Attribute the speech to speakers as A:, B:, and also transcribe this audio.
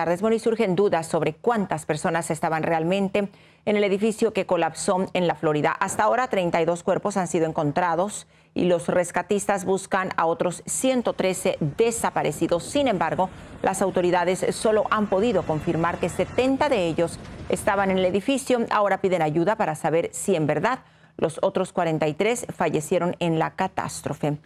A: Bueno, y surgen dudas sobre cuántas personas estaban realmente en el edificio que colapsó en la Florida. Hasta ahora, 32 cuerpos han sido encontrados y los rescatistas buscan a otros 113 desaparecidos. Sin embargo, las autoridades solo han podido confirmar que 70 de ellos estaban en el edificio. Ahora piden ayuda para saber si en verdad los otros 43 fallecieron en la catástrofe.